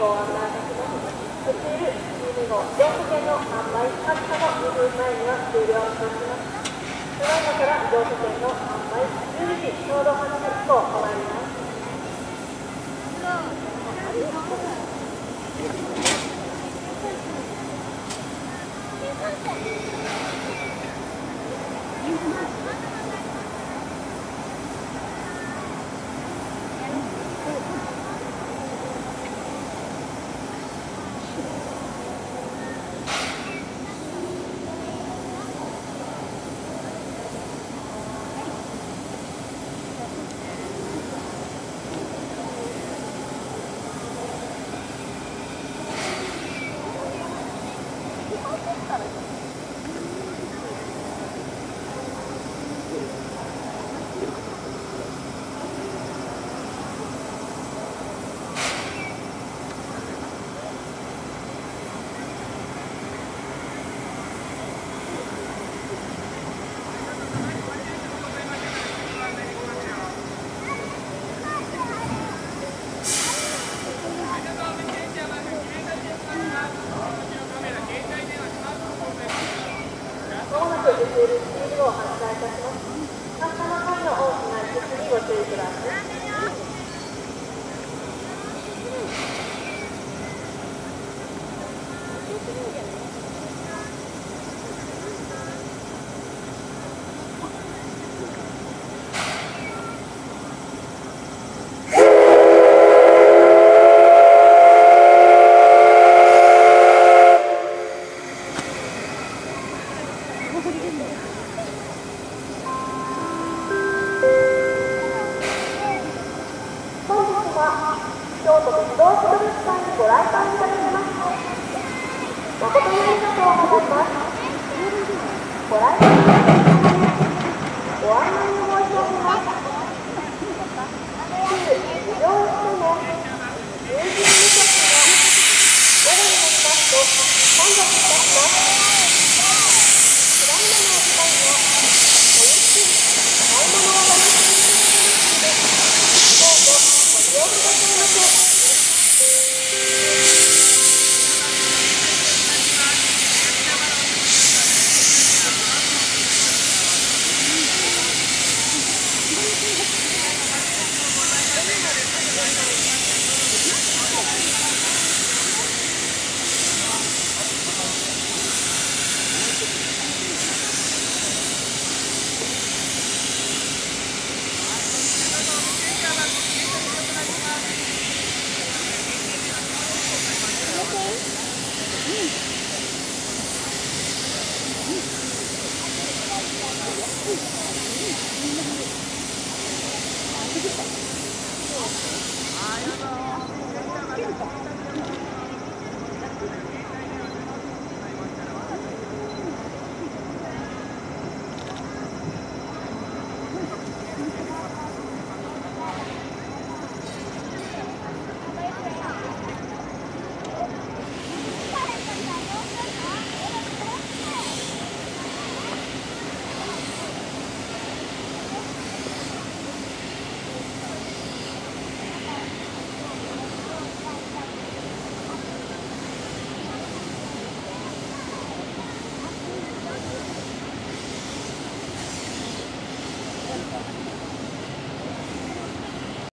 ご案内いたしますスチール12号電気券の販売発車の2分前には終了いたしますただいまから乗車券の販売12時ちょうど8分以降終わりますまを発車いたします発車の際の大きな椅子にご注意ください本京都鉄道博物館にご来館いただきまして誠にありがとうござい。ますご来館いただきましてご案内を申し上げます旧無料しても有人無職が午後になりますと混雑いたします